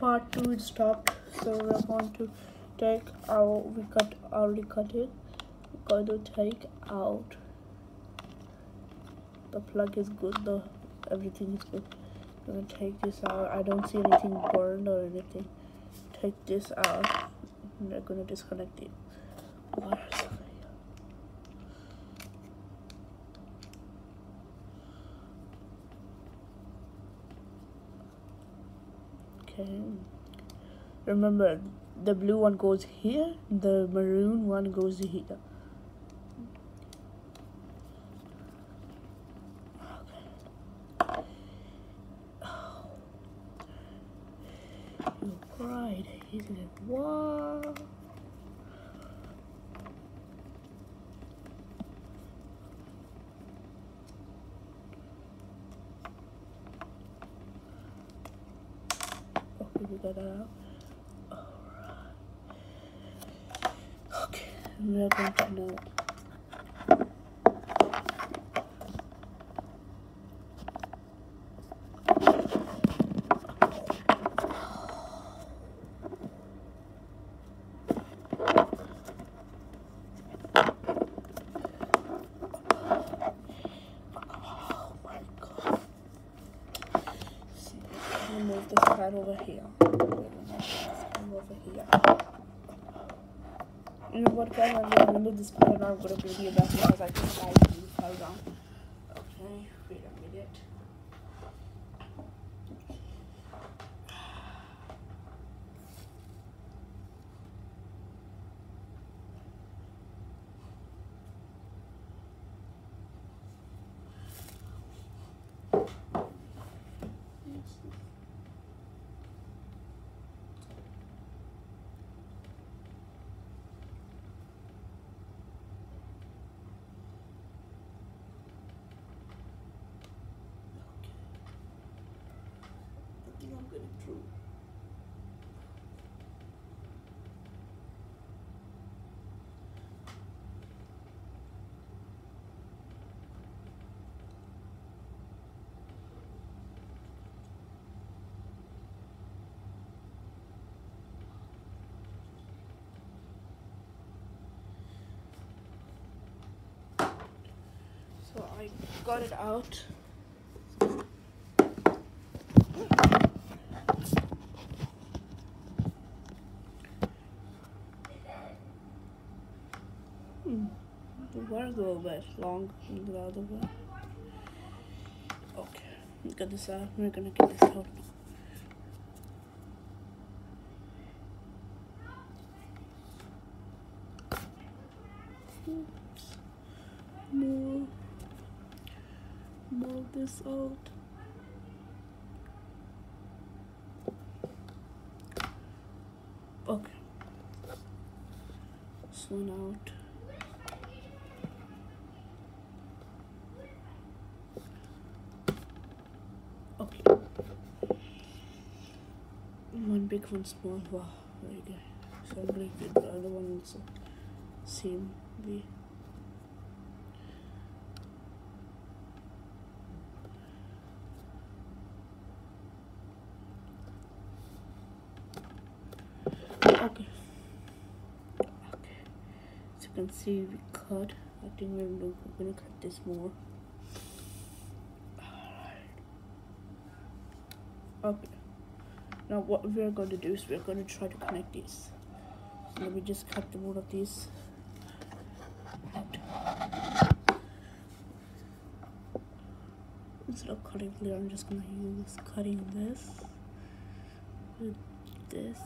part two it stopped so we're going to take out we cut already cut it. We're going to take out. The plug is good though everything is good. I'm gonna take this out. I don't see anything burned or anything. Take this out. And we're gonna disconnect it wires okay remember the blue one goes here the maroon one goes here okay. oh. you cried isn't it that out. Alright. Okay, we're going to know. Oh my god. See, I'm gonna move this pad over here. Move over here. You know what remove this and I'm gonna a back because I think I do down. Okay, wait a minute. I think through. So I got it out. The go a little bit long than the other one. Okay, get this out. We're gonna get this out. Oops. Move. Move this out. Okay. This one out. Okay. One big, one small. Wow, very good. So I'm gonna get the other one also same way. Okay. Okay. As you can see, we cut. I think we're gonna we're gonna cut this more. Okay. Now what we're going to do is we're going to try to connect these. So let me just cut the one of these. Instead of cutting clear, I'm just going to use cutting this with this.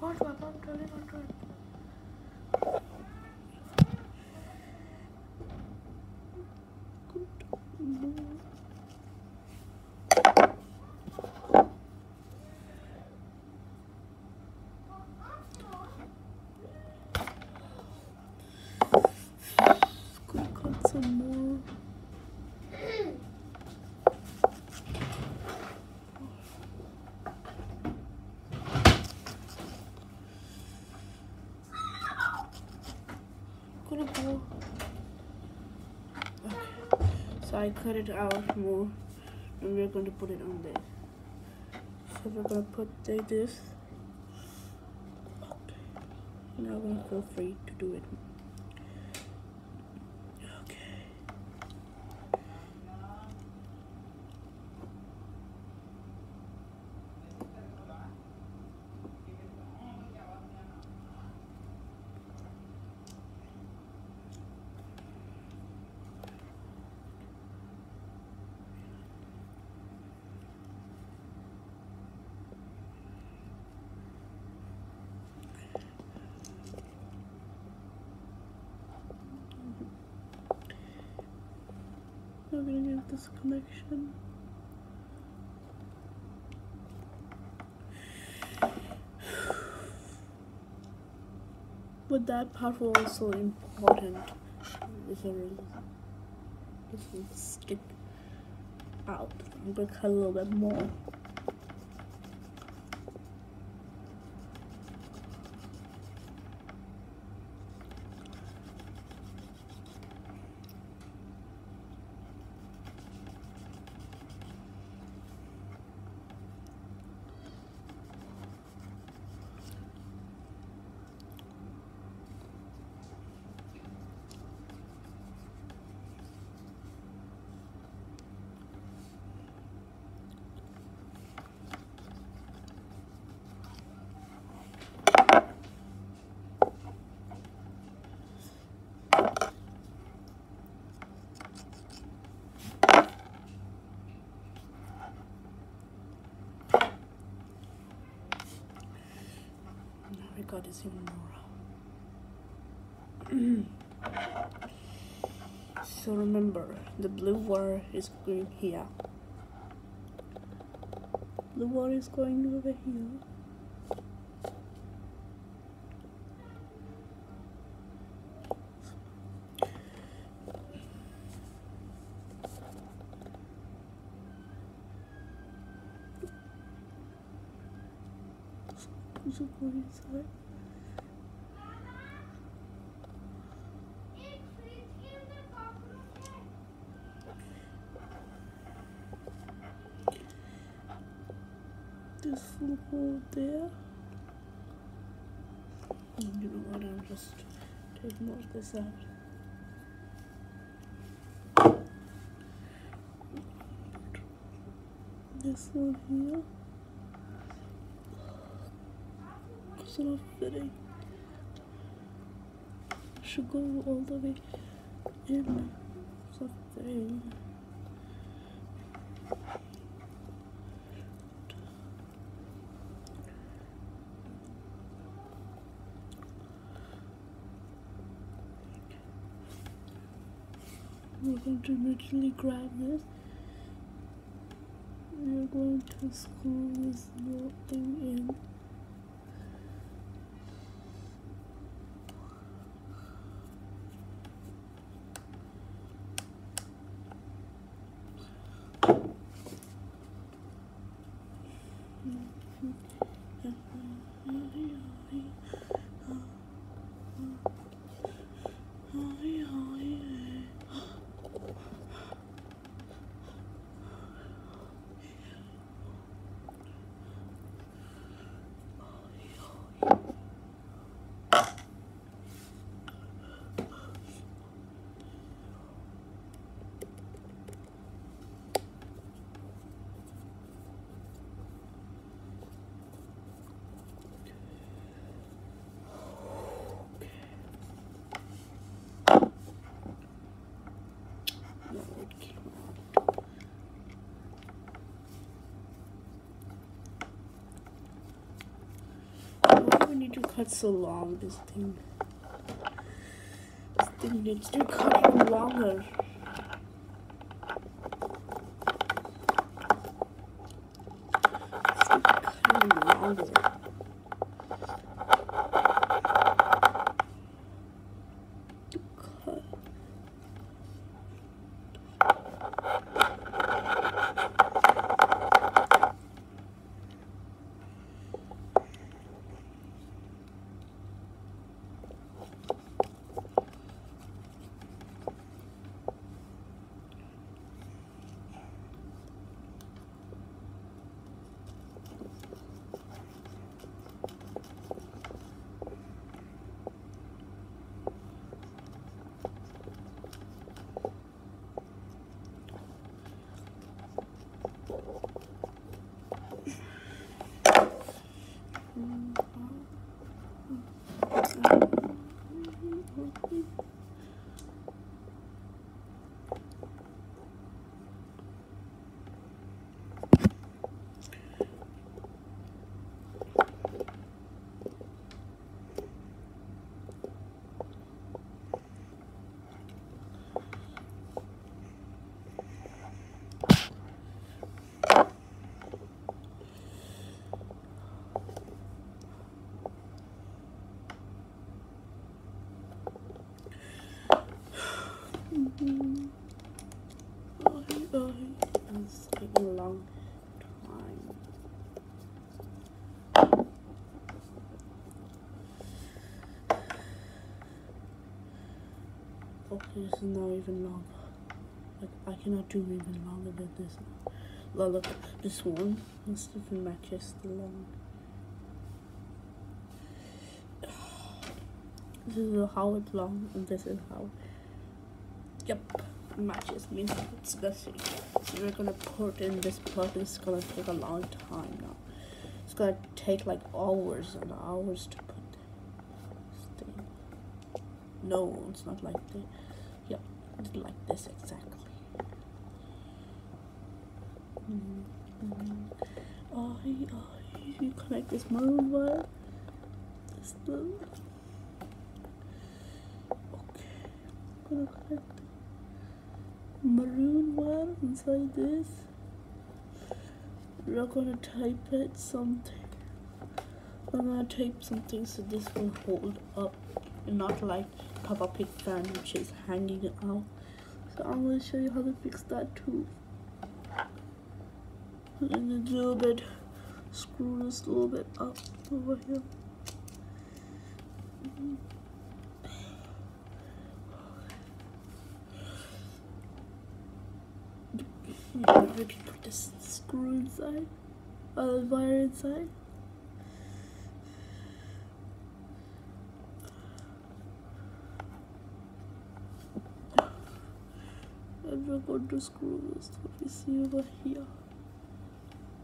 What? What? What? What? What? What? beautiful. Okay. So I cut it out more and we're going to put it on there. So we're going to put like this. Okay. Now I'm going to feel free to do it. I'm gonna get this connection. But that part was also important. This will, this will stick out. I'm gonna cut a little bit more. God is even more. so remember, the blue wire is going here. The wire is going over here. This little there. And you know what, I'll just more of this out. This one here. It's not fitting. Should go all the way in. It's we're going to immediately grab this. We're going to screw this little thing in need to cut so long, this thing. This thing needs to cut longer. Mm-hmm. It's taking a long time. Okay, this is not even long. Like I cannot do even longer than this. Look, look this one. must This even matches the long. This is how it's long, and this is how. Yep, matches means it's messy. So we're gonna put in this plug. It's gonna take a long time now. It's gonna take like hours and hours to put this thing. No, it's not like this. Yep, it's like this exactly. Oh, you connect this wire. This. Okay, I'm gonna connect maroon one inside this. We're gonna type it something. I'm gonna type something so this will hold up and not like Peppa Pig fan which is hanging out. So I'm gonna show you how to fix that too. And a little bit screw this a little bit up over here. Mm -hmm. we can put this screw inside, uh, wire inside. And we're going to screw this, what you see over here.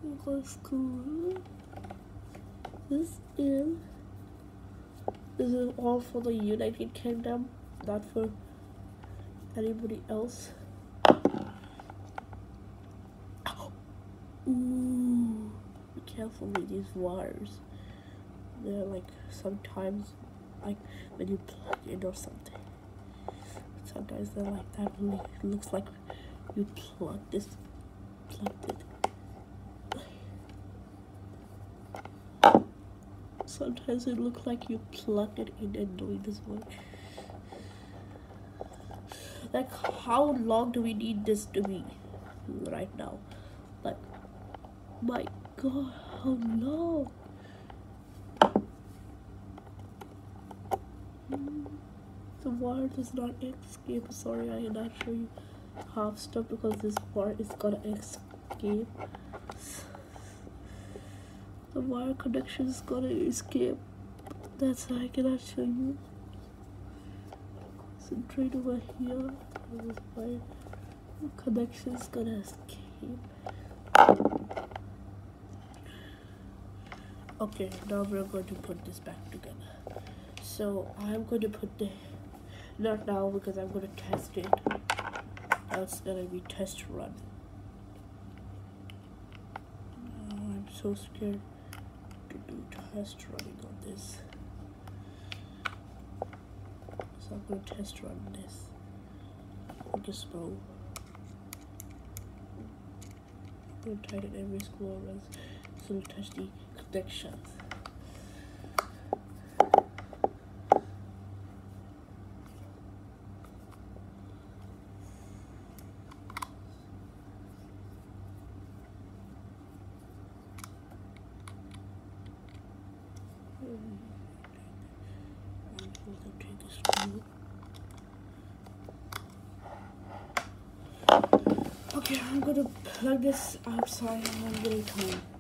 We're going to screw this in. This is all for the United Kingdom, not for anybody else. Ooh, be careful with these wires. They're like sometimes like when you plug it or something. Sometimes they're like that. It looks like you plug this, plugged it. Sometimes it looks like you plugged it in and doing this one. Like, how long do we need this to be right now? My god, how long? Hmm, the wire does not escape. Sorry, I cannot show you half stuff because this wire is gonna escape. The wire connection is gonna escape. That's why I cannot show you. Concentrate over here. This wire connection is gonna escape. Okay, now we're going to put this back together. So I'm going to put the, not now because I'm going to test it. That's to be test run. Oh, I'm so scared to do test running on this. So I'm going to test run this. Focus mode. I'm going to tighten every screw so touch the connections. Okay, I'm gonna plug this outside and I'm gonna come.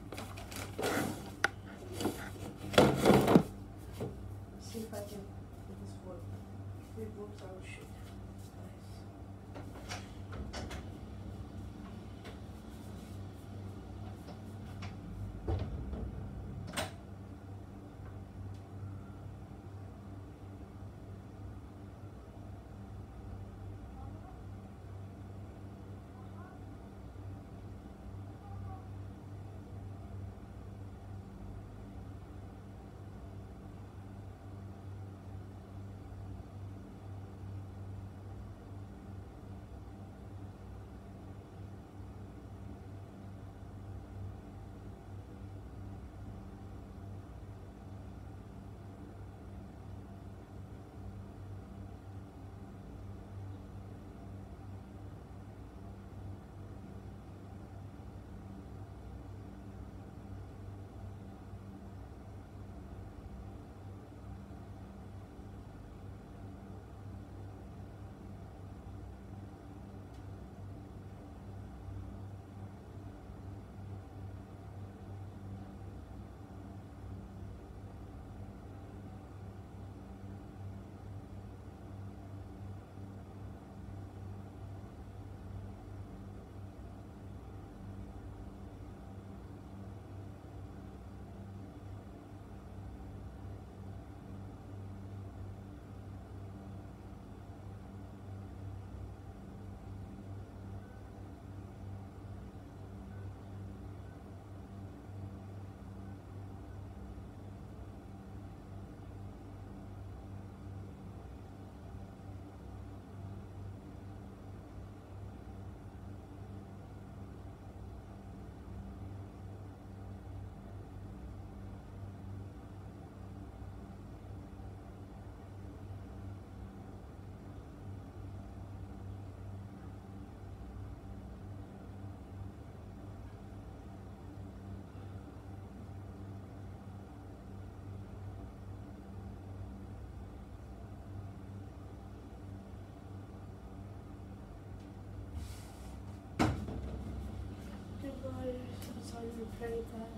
Decided to play that.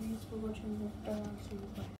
Thanks for watching the uh, see you bye.